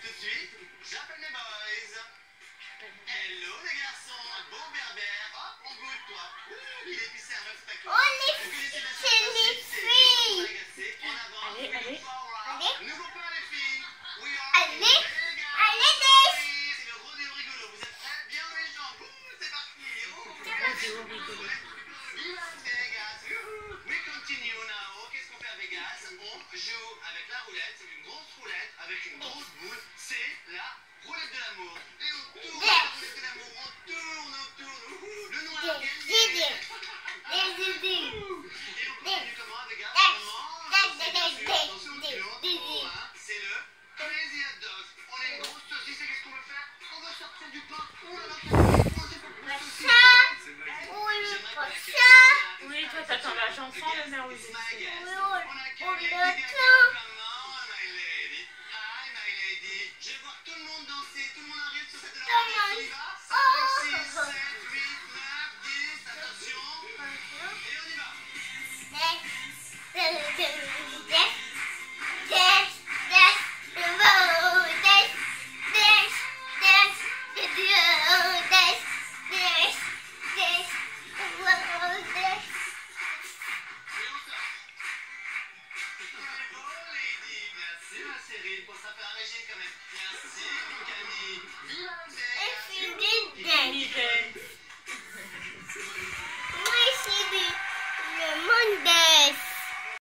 tout de suite, j'appelle les boys. Hello les garçons, bon berbère. Hop, on goûte toi. Il est épicé. Oh, les Vous connaissez bien c'est les filles. c'est En avant, Allez, allez. Allez. Nouveau plat les filles. We are Allez. Allez, les C'est le rodéo rigolo. Vous êtes prêts? Bien les jambes. C'est parti. Ouh. Rodéo la roulette. C'est une grosse roulette avec une grosse boule. C'est la roulette de l'amour. Et on tourne la roulette de l'amour. On tourne, on tourne. Le noir a gagné. Et on continue comment On mange. des- C'est le crazy hot dog. On a une grosse saucisse et qu'est-ce qu'on veut faire? On va sortir du pain. Ça. C'est magique. Oui, toi, t'attends la chanson, le merveilleux. On on- Pour ça faire un régime quand même. Merci, mon